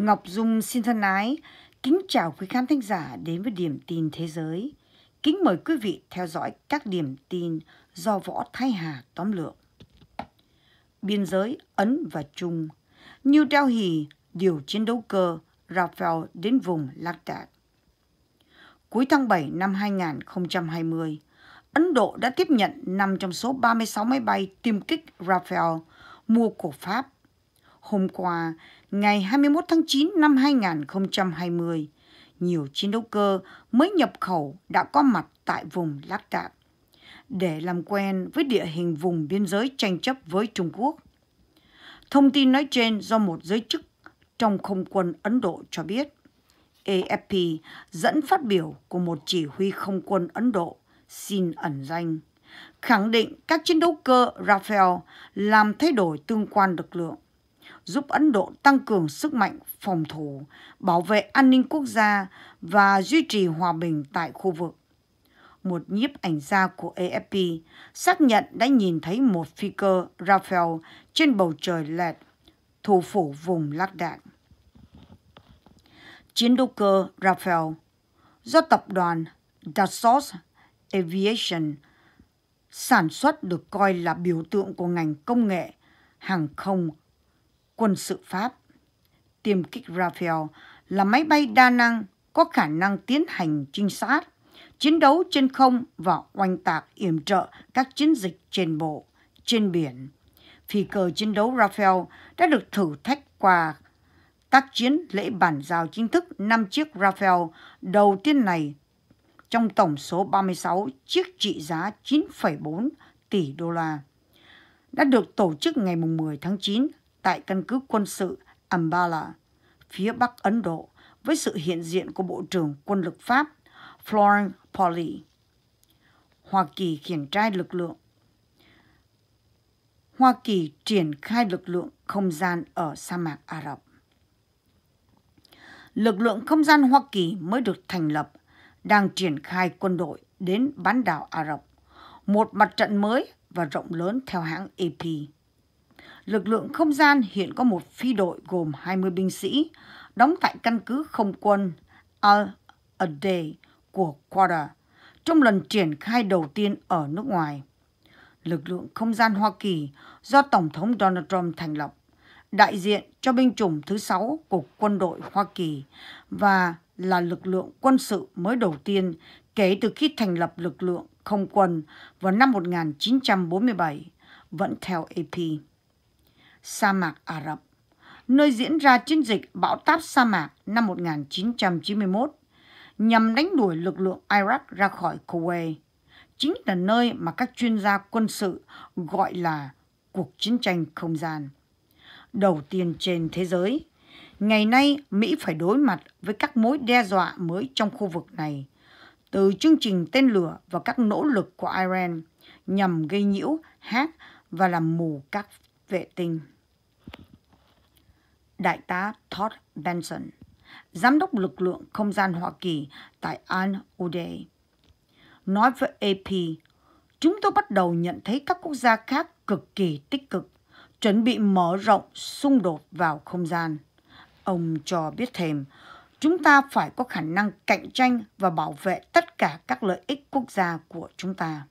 Ngọc Dung xin thân ái, kính chào quý khán thính giả đến với điểm tin thế giới. Kính mời quý vị theo dõi các điểm tin do Võ Thái Hà tóm lược. Biên giới Ấn và Trung, New Delhi điều chiến đấu cơ Rafael đến vùng Ladakh. Cuối tháng 7 năm 2020, Ấn Độ đã tiếp nhận 5 trong số 36 máy bay tiêm kích Rafael mua của Pháp. Hôm qua, ngày 21 tháng 9 năm 2020, nhiều chiến đấu cơ mới nhập khẩu đã có mặt tại vùng Ladakh để làm quen với địa hình vùng biên giới tranh chấp với Trung Quốc. Thông tin nói trên do một giới chức trong không quân Ấn Độ cho biết. AFP dẫn phát biểu của một chỉ huy không quân Ấn Độ xin ẩn danh, khẳng định các chiến đấu cơ Rafael làm thay đổi tương quan lực lượng, giúp Ấn Độ tăng cường sức mạnh phòng thủ, bảo vệ an ninh quốc gia và duy trì hòa bình tại khu vực. Một nhiếp ảnh gia của AFP xác nhận đã nhìn thấy một phi cơ Rafale trên bầu trời lẹt, thủ phủ vùng Ladakh. Chiến đấu cơ Rafale do tập đoàn Dassault Aviation sản xuất được coi là biểu tượng của ngành công nghệ hàng không quân sự Pháp. Tiêm kích Rafael là máy bay đa năng có khả năng tiến hành trinh sát, chiến đấu trên không và oanh tạc yểm trợ các chiến dịch trên bộ, trên biển. Phi cơ chiến đấu Rafael đã được thử thách qua tác chiến lễ bàn giao chính thức 5 chiếc Rafael đầu tiên này trong tổng số 36 chiếc trị giá 9,4 tỷ đô la đã được tổ chức ngày 10 tháng 9 tại căn cứ quân sự Ambala, phía Bắc Ấn Độ, với sự hiện diện của Bộ trưởng Quân lực Pháp Florence Polly. Hoa Kỳ khiển trai lực lượng Hoa Kỳ triển khai lực lượng không gian ở sa mạc Ả Rập. Lực lượng không gian Hoa Kỳ mới được thành lập đang triển khai quân đội đến bán đảo Ả Rập, một mặt trận mới và rộng lớn theo hãng AP. Lực lượng không gian hiện có một phi đội gồm 20 binh sĩ đóng tại căn cứ không quân Al-Ade của Qatar trong lần triển khai đầu tiên ở nước ngoài. Lực lượng không gian Hoa Kỳ do Tổng thống Donald Trump thành lập, đại diện cho binh chủng thứ sáu của quân đội Hoa Kỳ và là lực lượng quân sự mới đầu tiên kể từ khi thành lập lực lượng không quân vào năm 1947, vẫn theo AP. Sa mạc Ả Rập, nơi diễn ra chiến dịch bão táp sa mạc năm 1991 nhằm đánh đuổi lực lượng Iraq ra khỏi Kuwait, chính là nơi mà các chuyên gia quân sự gọi là cuộc chiến tranh không gian. Đầu tiên trên thế giới, Ngày nay, Mỹ phải đối mặt với các mối đe dọa mới trong khu vực này, từ chương trình tên lửa và các nỗ lực của Iran nhằm gây nhiễu, hát và làm mù các vệ tinh. Đại tá Todd Benson, giám đốc lực lượng không gian Hoa Kỳ tại Al UDE, nói với AP, chúng tôi bắt đầu nhận thấy các quốc gia khác cực kỳ tích cực, chuẩn bị mở rộng xung đột vào không gian. Ông cho biết thêm, chúng ta phải có khả năng cạnh tranh và bảo vệ tất cả các lợi ích quốc gia của chúng ta.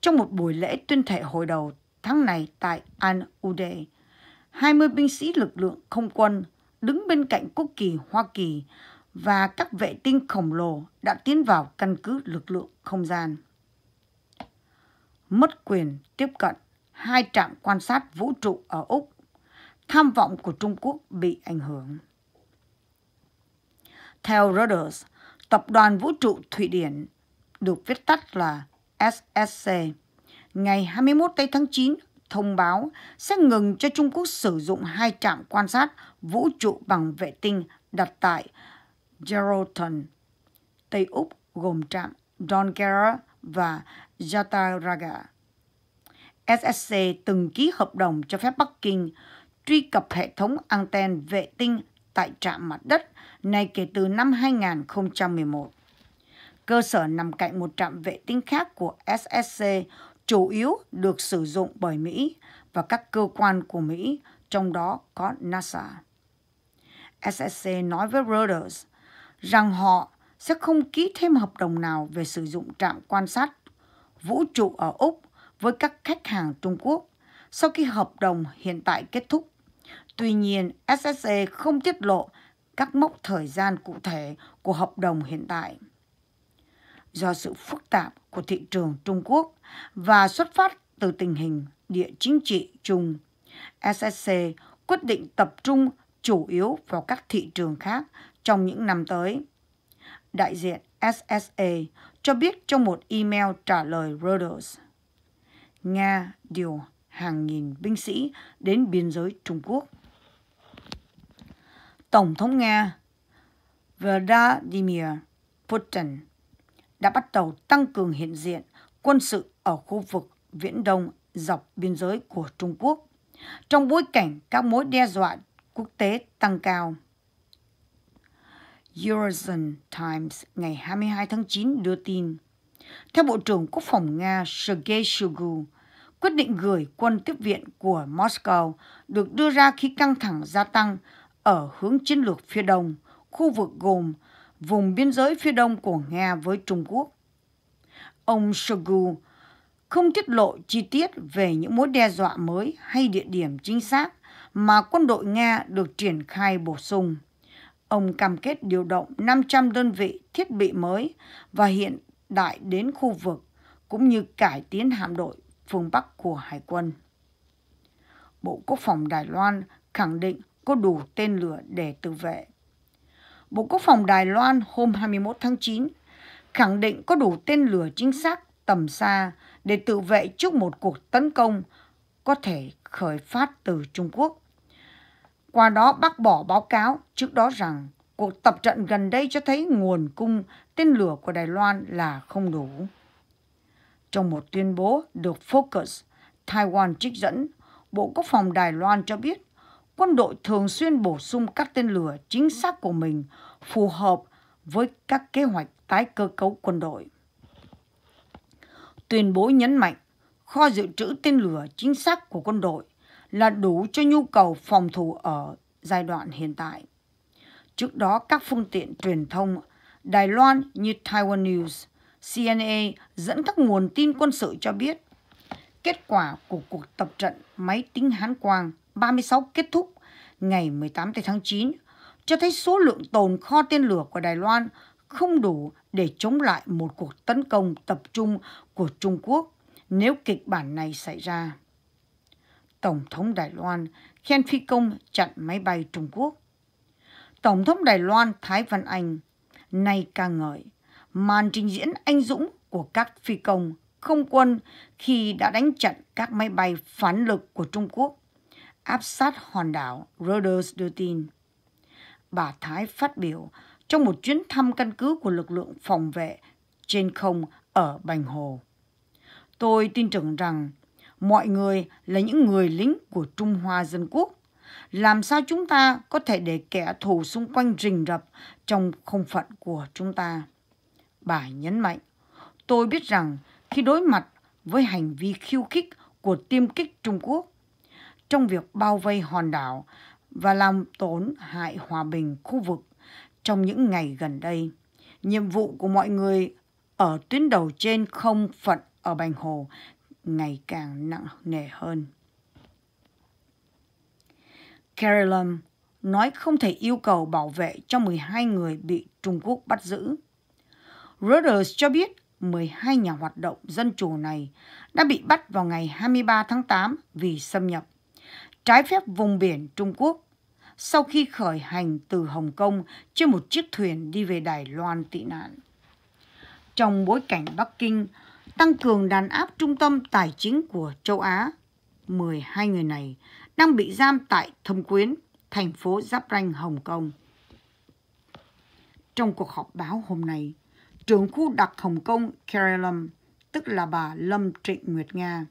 Trong một buổi lễ tuyên thệ hồi đầu tháng này tại Al Ude. 20 binh sĩ lực lượng không quân đứng bên cạnh quốc kỳ Hoa Kỳ và các vệ tinh khổng lồ đã tiến vào căn cứ lực lượng không gian. Mất quyền tiếp cận hai trạm quan sát vũ trụ ở Úc tham vọng của Trung Quốc bị ảnh hưởng. Theo Reuters, Tập đoàn Vũ trụ Thụy Điển, được viết tắt là SSC, ngày 21 tây tháng 9 thông báo sẽ ngừng cho Trung Quốc sử dụng hai trạm quan sát vũ trụ bằng vệ tinh đặt tại Geraldton, Tây Úc gồm trạm Donggala và Yataraga. SSC từng ký hợp đồng cho phép Bắc Kinh truy cập hệ thống anten vệ tinh tại trạm mặt đất này kể từ năm 2011. Cơ sở nằm cạnh một trạm vệ tinh khác của SSC chủ yếu được sử dụng bởi Mỹ và các cơ quan của Mỹ, trong đó có NASA. SSC nói với Reuters rằng họ sẽ không ký thêm hợp đồng nào về sử dụng trạm quan sát vũ trụ ở Úc với các khách hàng Trung Quốc sau khi hợp đồng hiện tại kết thúc. Tuy nhiên, SSC không tiết lộ các mốc thời gian cụ thể của hợp đồng hiện tại. Do sự phức tạp của thị trường Trung Quốc và xuất phát từ tình hình địa chính trị chung, SSC quyết định tập trung chủ yếu vào các thị trường khác trong những năm tới. Đại diện SSA cho biết trong một email trả lời Reuters. Nga điều hàng nghìn binh sĩ đến biên giới Trung Quốc. Tổng thống Nga Vladimir Putin đã bắt đầu tăng cường hiện diện quân sự ở khu vực Viễn Đông dọc biên giới của Trung Quốc trong bối cảnh các mối đe dọa quốc tế tăng cao. Eurozone Times ngày 22 tháng 9 đưa tin, theo Bộ trưởng Quốc phòng Nga Sergei Shoigu, quyết định gửi quân tiếp viện của Moscow được đưa ra khi căng thẳng gia tăng ở hướng chiến lược phía đông, khu vực gồm vùng biên giới phía đông của Nga với Trung Quốc. Ông Shoigu không tiết lộ chi tiết về những mối đe dọa mới hay địa điểm chính xác mà quân đội Nga được triển khai bổ sung. Ông cam kết điều động 500 đơn vị thiết bị mới và hiện đại đến khu vực, cũng như cải tiến hạm đội phương Bắc của Hải quân. Bộ Quốc phòng Đài Loan khẳng định có đủ tên lửa để tự vệ. Bộ Quốc phòng Đài Loan hôm 21 tháng 9 khẳng định có đủ tên lửa chính xác tầm xa để tự vệ trước một cuộc tấn công có thể khởi phát từ Trung Quốc. Qua đó bác bỏ báo cáo trước đó rằng cuộc tập trận gần đây cho thấy nguồn cung tên lửa của Đài Loan là không đủ. Trong một tuyên bố được Focus, Taiwan trích dẫn, Bộ Quốc phòng Đài Loan cho biết quân đội thường xuyên bổ sung các tên lửa chính xác của mình phù hợp với các kế hoạch tái cơ cấu quân đội. Tuyên bố nhấn mạnh kho dự trữ tên lửa chính xác của quân đội là đủ cho nhu cầu phòng thủ ở giai đoạn hiện tại. Trước đó, các phương tiện truyền thông Đài Loan như Taiwan News, CNA dẫn các nguồn tin quân sự cho biết kết quả của cuộc tập trận máy tính Hán Quang 36 kết thúc ngày 18 tháng 9 cho thấy số lượng tồn kho tên lửa của Đài Loan không đủ để chống lại một cuộc tấn công tập trung của Trung Quốc nếu kịch bản này xảy ra. Tổng thống Đài Loan khen phi công chặn máy bay Trung Quốc. Tổng thống Đài Loan Thái Văn Anh, nay ca ngợi, màn trình diễn anh dũng của các phi công không quân khi đã đánh chặn các máy bay phản lực của Trung Quốc áp sát hòn đảo Reuters đưa tin. Bà Thái phát biểu trong một chuyến thăm căn cứ của lực lượng phòng vệ trên không ở Bành Hồ. Tôi tin tưởng rằng mọi người là những người lính của Trung Hoa Dân Quốc. Làm sao chúng ta có thể để kẻ thù xung quanh rình rập trong không phận của chúng ta? Bà nhấn mạnh, tôi biết rằng khi đối mặt với hành vi khiêu khích của tiêm kích Trung Quốc trong việc bao vây hòn đảo và làm tổn hại hòa bình khu vực trong những ngày gần đây, nhiệm vụ của mọi người ở tuyến đầu trên không phận ở Bành Hồ ngày càng nặng nề hơn. Carolyn nói không thể yêu cầu bảo vệ cho 12 người bị Trung Quốc bắt giữ. Reuters cho biết 12 nhà hoạt động dân chủ này đã bị bắt vào ngày 23 tháng 8 vì xâm nhập trái phép vùng biển Trung Quốc sau khi khởi hành từ Hồng Kông trên một chiếc thuyền đi về Đài Loan tị nạn. Trong bối cảnh Bắc Kinh tăng cường đàn áp trung tâm tài chính của châu Á, 12 người này đang bị giam tại Thâm Quyến, thành phố Giáp Ranh, Hồng Kông. Trong cuộc họp báo hôm nay, trưởng khu đặc Hồng Kông Carolyn, tức là bà Lâm Trịnh Nguyệt Nga,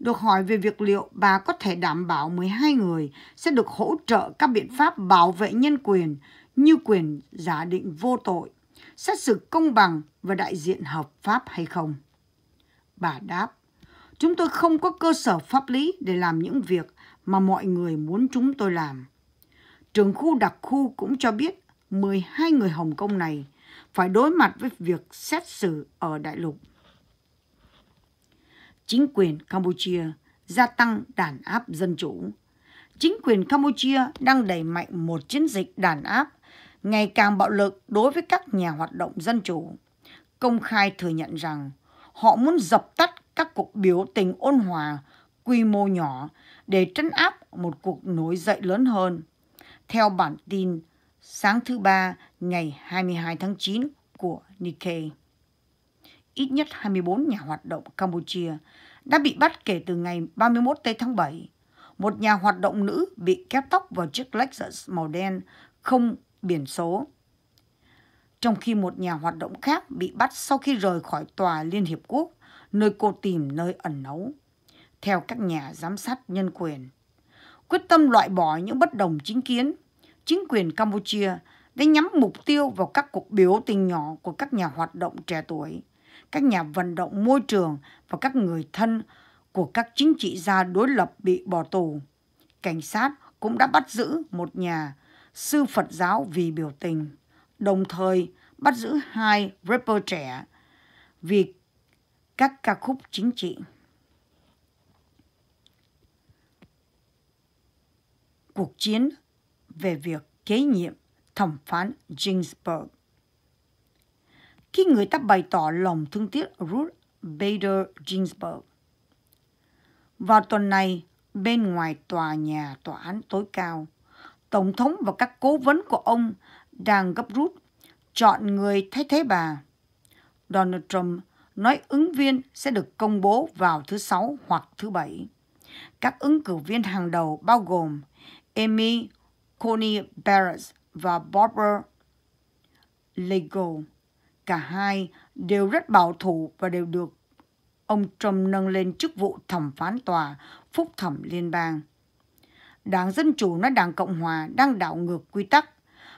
được hỏi về việc liệu bà có thể đảm bảo 12 người sẽ được hỗ trợ các biện pháp bảo vệ nhân quyền như quyền giả định vô tội, xét xử công bằng và đại diện hợp pháp hay không. Bà đáp, chúng tôi không có cơ sở pháp lý để làm những việc mà mọi người muốn chúng tôi làm. Trường khu đặc khu cũng cho biết 12 người Hồng Kông này phải đối mặt với việc xét xử ở đại lục. Chính quyền Campuchia gia tăng đàn áp dân chủ. Chính quyền Campuchia đang đẩy mạnh một chiến dịch đàn áp ngày càng bạo lực đối với các nhà hoạt động dân chủ, công khai thừa nhận rằng họ muốn dập tắt các cuộc biểu tình ôn hòa quy mô nhỏ để trấn áp một cuộc nổi dậy lớn hơn. Theo bản tin sáng thứ Ba ngày 22 tháng 9 của Nikkei. Ít nhất 24 nhà hoạt động Campuchia đã bị bắt kể từ ngày 31 tây tháng 7. Một nhà hoạt động nữ bị kéo tóc vào chiếc Lexus màu đen không biển số. Trong khi một nhà hoạt động khác bị bắt sau khi rời khỏi tòa Liên Hiệp Quốc, nơi cô tìm nơi ẩn náu. Theo các nhà giám sát nhân quyền, quyết tâm loại bỏ những bất đồng chính kiến, chính quyền Campuchia đã nhắm mục tiêu vào các cuộc biểu tình nhỏ của các nhà hoạt động trẻ tuổi, các nhà vận động môi trường và các người thân của các chính trị gia đối lập bị bỏ tù. Cảnh sát cũng đã bắt giữ một nhà sư Phật giáo vì biểu tình, đồng thời bắt giữ hai rapper trẻ vì các ca khúc chính trị. Cuộc chiến về việc kế nhiệm thẩm phán Ginsburg. Khi người ta bày tỏ lòng thương tiếc Ruth Bader Ginsburg. Vào tuần này, bên ngoài tòa nhà tòa án tối cao, Tổng thống và các cố vấn của ông đang gấp rút chọn người thay thế bà. Donald Trump nói ứng viên sẽ được công bố vào thứ Sáu hoặc thứ Bảy. Các ứng cử viên hàng đầu bao gồm Amy Coney Barrett và Barbara Lego. Cả hai đều rất bảo thủ và đều được ông Trump nâng lên chức vụ thẩm phán tòa, phúc thẩm liên bang. Đảng Dân Chủ nói Đảng Cộng Hòa đang đảo ngược quy tắc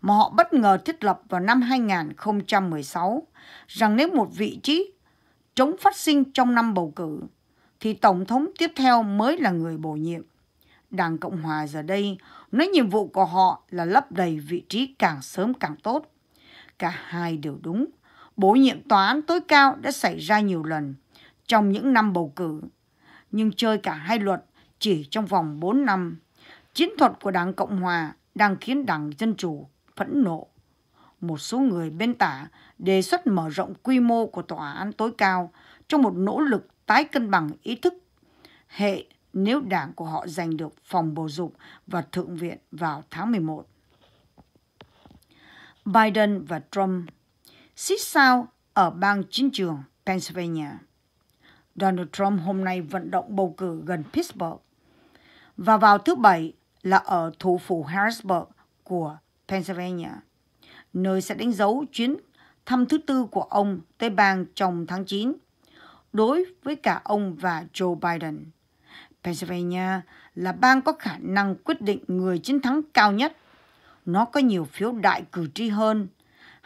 mà họ bất ngờ thiết lập vào năm 2016 rằng nếu một vị trí chống phát sinh trong năm bầu cử thì Tổng thống tiếp theo mới là người bổ nhiệm. Đảng Cộng Hòa giờ đây nói nhiệm vụ của họ là lấp đầy vị trí càng sớm càng tốt. Cả hai đều đúng. Bổ nhiệm tòa án tối cao đã xảy ra nhiều lần trong những năm bầu cử. Nhưng chơi cả hai luật chỉ trong vòng 4 năm. Chiến thuật của Đảng Cộng Hòa đang khiến Đảng Dân Chủ phẫn nộ. Một số người bên tả đề xuất mở rộng quy mô của tòa án tối cao trong một nỗ lực tái cân bằng ý thức hệ nếu đảng của họ giành được phòng bầu dục và thượng viện vào tháng 11. Biden và Trump xích sao ở bang chiến trường Pennsylvania. Donald Trump hôm nay vận động bầu cử gần Pittsburgh và vào thứ Bảy là ở thủ phủ Harrisburg của Pennsylvania, nơi sẽ đánh dấu chuyến thăm thứ tư của ông tới bang trong tháng 9 đối với cả ông và Joe Biden. Pennsylvania là bang có khả năng quyết định người chiến thắng cao nhất. Nó có nhiều phiếu đại cử tri hơn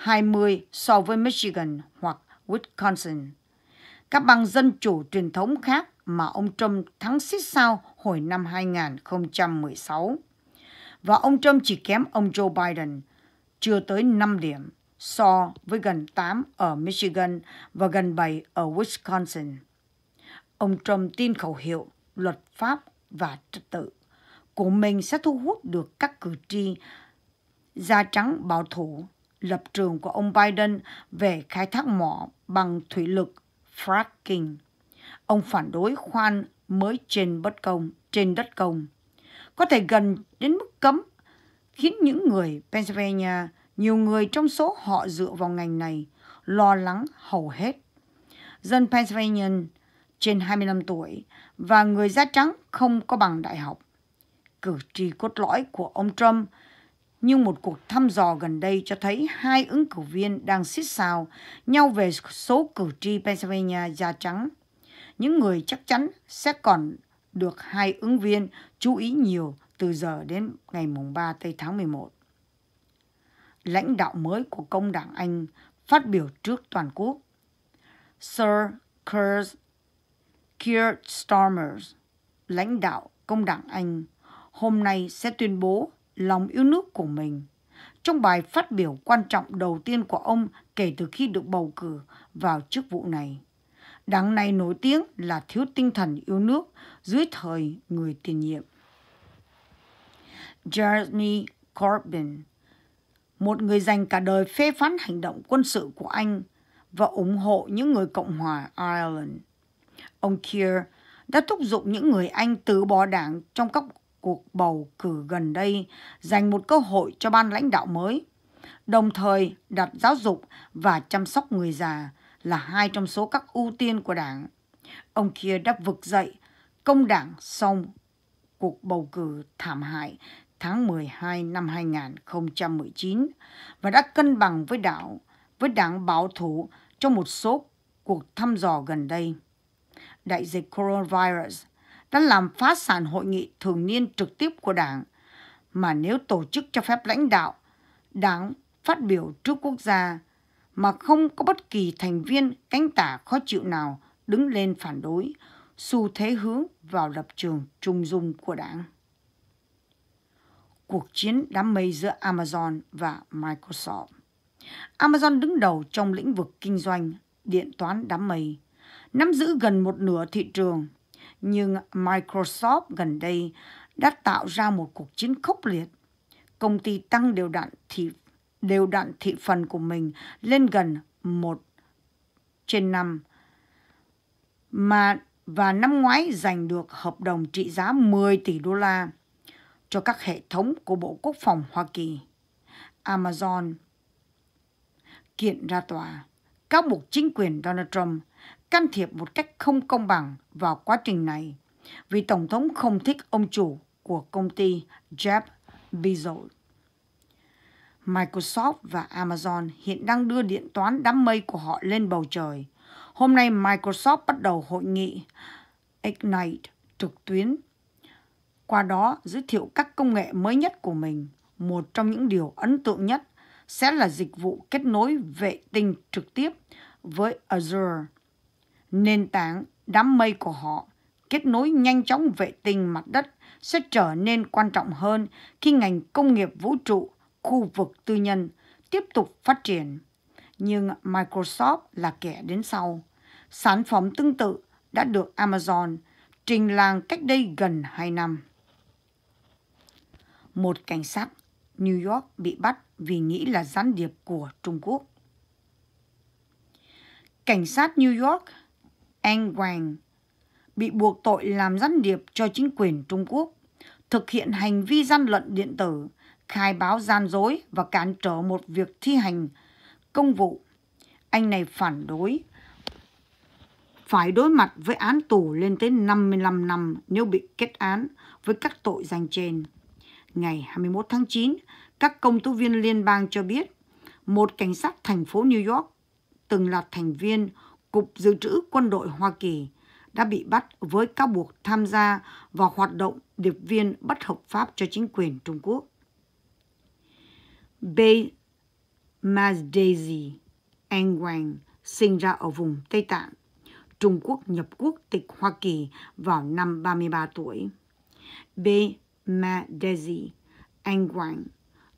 20 so với Michigan hoặc Wisconsin. Các bang dân chủ truyền thống khác mà ông Trump thắng xích sao hồi năm 2016. Và ông Trump chỉ kém ông Joe Biden, chưa tới 5 điểm so với gần 8 ở Michigan và gần 7 ở Wisconsin. Ông Trump tin khẩu hiệu, luật pháp và trật tự của mình sẽ thu hút được các cử tri da trắng bảo thủ lập trường của ông Biden về khai thác mỏ bằng thủy lực fracking. Ông phản đối khoan mới trên bất công, trên đất công. Có thể gần đến mức cấm khiến những người Pennsylvania, nhiều người trong số họ dựa vào ngành này, lo lắng hầu hết. Dân Pennsylvania trên 25 tuổi và người da trắng không có bằng đại học. Cử tri cốt lõi của ông Trump nhưng một cuộc thăm dò gần đây cho thấy hai ứng cử viên đang xích xào nhau về số cử tri Pennsylvania da trắng. Những người chắc chắn sẽ còn được hai ứng viên chú ý nhiều từ giờ đến ngày mùng 3 tây tháng 11. Lãnh đạo mới của công đảng Anh phát biểu trước toàn quốc. Sir Keir Keir Starmer, lãnh đạo công đảng Anh, hôm nay sẽ tuyên bố lòng yêu nước của mình. Trong bài phát biểu quan trọng đầu tiên của ông kể từ khi được bầu cử vào chức vụ này, đảng này nổi tiếng là thiếu tinh thần yêu nước dưới thời người tiền nhiệm. Jeremy Corbyn, một người dành cả đời phê phán hành động quân sự của Anh và ủng hộ những người Cộng hòa Ireland. Ông Keir đã thúc giục những người Anh từ bỏ đảng trong các cuộc bầu cử gần đây dành một cơ hội cho ban lãnh đạo mới, đồng thời đặt giáo dục và chăm sóc người già là hai trong số các ưu tiên của đảng. Ông kia đã vực dậy công đảng sau cuộc bầu cử thảm hại tháng 12 năm 2019 và đã cân bằng với đảo với đảng bảo thủ trong một số cuộc thăm dò gần đây. Đại dịch coronavirus đã làm phá sản hội nghị thường niên trực tiếp của đảng, mà nếu tổ chức cho phép lãnh đạo, đảng phát biểu trước quốc gia mà không có bất kỳ thành viên cánh tả khó chịu nào đứng lên phản đối, xu thế hướng vào lập trường trung dung của đảng. Cuộc chiến đám mây giữa Amazon và Microsoft Amazon đứng đầu trong lĩnh vực kinh doanh điện toán đám mây, nắm giữ gần một nửa thị trường. Nhưng Microsoft gần đây đã tạo ra một cuộc chiến khốc liệt. Công ty tăng đều đặn thị đều đặn thị phần của mình lên gần 1 trên năm mà và năm ngoái giành được hợp đồng trị giá 10 tỷ đô la cho các hệ thống của Bộ Quốc phòng Hoa Kỳ. Amazon kiện ra tòa, cáo buộc chính quyền Donald Trump can thiệp một cách không công bằng vào quá trình này, vì Tổng thống không thích ông chủ của công ty Jeff Bezos. Microsoft và Amazon hiện đang đưa điện toán đám mây của họ lên bầu trời. Hôm nay Microsoft bắt đầu hội nghị Ignite trực tuyến. Qua đó giới thiệu các công nghệ mới nhất của mình. Một trong những điều ấn tượng nhất sẽ là dịch vụ kết nối vệ tinh trực tiếp với Azure. Nền tảng đám mây của họ kết nối nhanh chóng vệ tinh mặt đất sẽ trở nên quan trọng hơn khi ngành công nghiệp vũ trụ, khu vực tư nhân tiếp tục phát triển. Nhưng Microsoft là kẻ đến sau. Sản phẩm tương tự đã được Amazon trình làng cách đây gần 2 năm. Một cảnh sát New York bị bắt vì nghĩ là gián điệp của Trung Quốc. Cảnh sát New York anh Wang bị buộc tội làm gián điệp cho chính quyền Trung Quốc, thực hiện hành vi gian lận điện tử, khai báo gian dối và cản trở một việc thi hành công vụ. Anh này phản đối phải đối mặt với án tù lên tới 55 năm nếu bị kết án với các tội danh trên. Ngày 21 tháng 9, các công tố viên liên bang cho biết một cảnh sát thành phố New York từng là thành viên Cục Dự trữ Quân đội Hoa Kỳ đã bị bắt với cáo buộc tham gia vào hoạt động điệp viên bất hợp pháp cho chính quyền Trung Quốc. B. Mazdezi Anh Wang sinh ra ở vùng Tây Tạng. Trung Quốc nhập quốc tịch Hoa Kỳ vào năm 33 tuổi. B. Mazdezi Anh Wang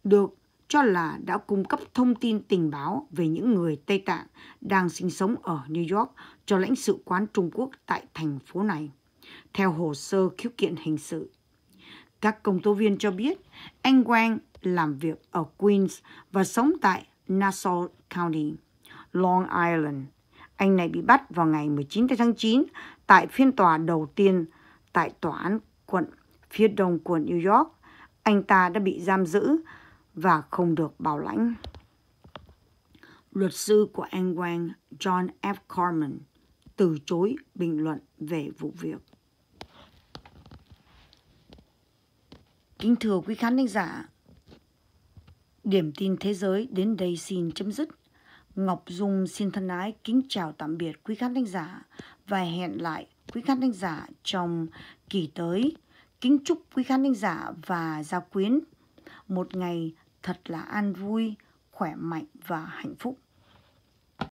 được cho là đã cung cấp thông tin tình báo về những người Tây Tạng đang sinh sống ở New York cho lãnh sự quán Trung Quốc tại thành phố này, theo hồ sơ khiếu kiện hình sự. Các công tố viên cho biết anh Wang làm việc ở Queens và sống tại Nassau County, Long Island. Anh này bị bắt vào ngày 19 tháng 9 tại phiên tòa đầu tiên tại tòa án quận phía đông của New York. Anh ta đã bị giam giữ và không được bảo lãnh. Luật sư của anh Wang John F. Carman từ chối bình luận về vụ việc. Kính thưa quý khán thính giả, điểm tin thế giới đến đây xin chấm dứt. Ngọc Dung xin thân ái kính chào tạm biệt quý khán thính giả và hẹn lại quý khán thính giả trong kỳ tới. Kính chúc quý khán thính giả và gia quyến một ngày thật là an vui, khỏe mạnh và hạnh phúc.